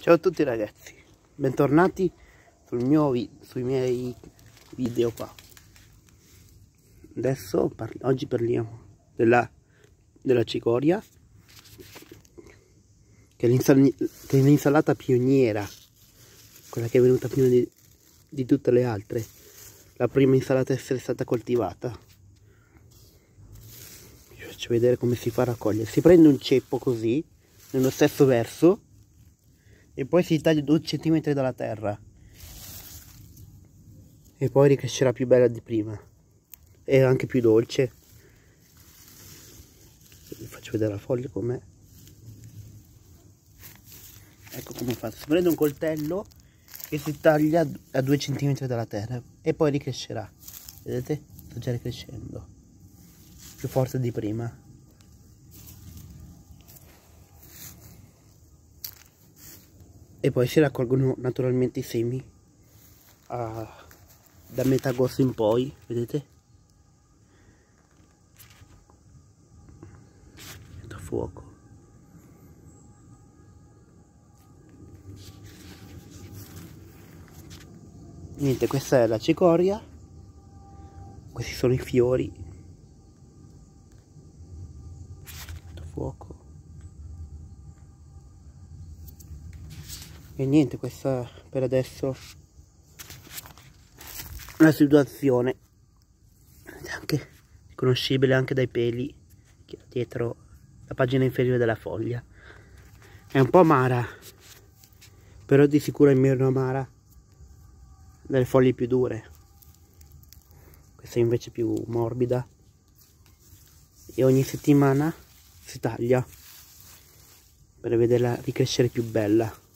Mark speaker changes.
Speaker 1: Ciao a tutti ragazzi, bentornati mio sui miei video qua. Adesso, oggi parliamo della, della cicoria, che è l'insalata pioniera, quella che è venuta prima di, di tutte le altre, la prima insalata a essere stata coltivata. Faccio vedere come si fa a raccogliere. Si prende un ceppo così, nello stesso verso, e poi si taglia 2 cm dalla terra. E poi ricrescerà più bella di prima. E anche più dolce. Vi faccio vedere la foglia com'è. Ecco come fatto si prende un coltello e si taglia a 2 cm dalla terra e poi ricrescerà. Vedete? Sta già ricrescendo. Più forte di prima e poi si raccolgono naturalmente i semi a, da metà agosto in poi vedete? Metto a fuoco. Niente questa è la cicoria. Questi sono i fiori. Metto a fuoco e niente questa per adesso è la situazione anche riconoscibile anche dai peli dietro la pagina inferiore della foglia. È un po' amara però di sicuro è meno amara delle foglie più dure. Questa è invece più morbida. E ogni settimana si taglia per vederla ricrescere più bella